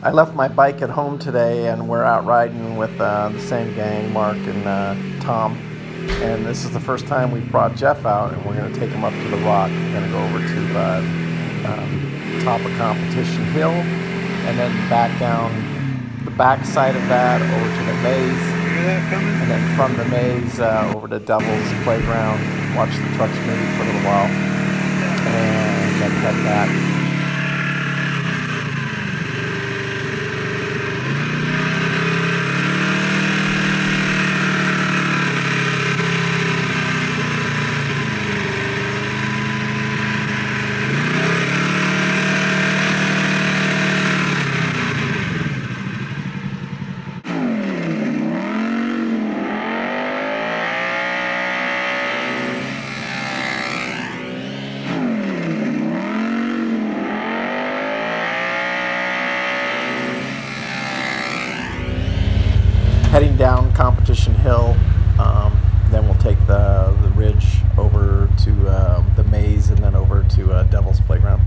I left my bike at home today and we're out riding with uh, the same gang, Mark and uh, Tom. And this is the first time we've brought Jeff out and we're going to take him up to the rock. We're going to go over to uh, um, top of Competition Hill and then back down the back side of that over to the maze. And then from the maze uh, over to Devil's Playground, watch the trucks move for a little while. And then head back Competition Hill. Um, then we'll take the, the ridge over to uh, the maze and then over to uh, Devil's Playground.